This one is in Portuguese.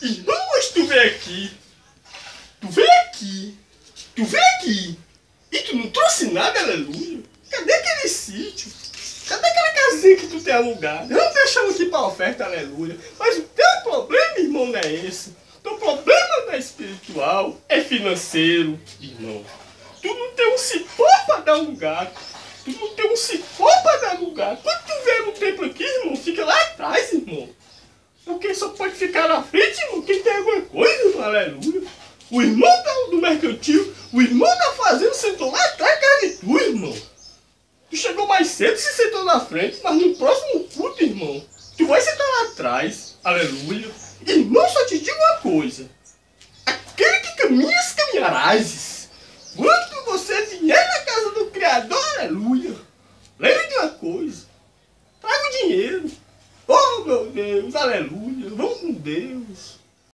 Irmão, tu vem aqui. Tu vem aqui. Tu vem aqui. E tu não trouxe nada, aleluia. Cadê aquele sítio? Cadê aquela casinha que tu tem alugado? Eu não deixamos aqui pra oferta, aleluia. Mas o teu problema, irmão, não é esse. O teu problema não é espiritual, é financeiro, irmão. Tu não tem um cipó pra dar lugar. Tu não tem um cipó pra dar lugar. Quando tu vier no templo aqui, irmão, fica lá atrás, irmão. Porque só pode ficar na frente, irmão, quem tem alguma coisa, aleluia. O irmão do mercantil, o irmão da fazenda sentou lá atrás, cara de tu, irmão. Tu chegou mais cedo e se sentou na frente, mas no próximo culto, irmão, tu vai sentar lá atrás, aleluia. Irmão, só te digo uma coisa. Aquele que caminha, caminharás. Quando você vier na casa do Criador, aleluia. Lembre de uma coisa. Traga o dinheiro. Deus, aleluia. Vamos com Deus.